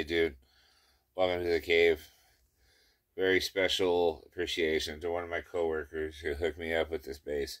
Hey, dude, welcome to the cave. Very special appreciation to one of my coworkers who hooked me up with this bass.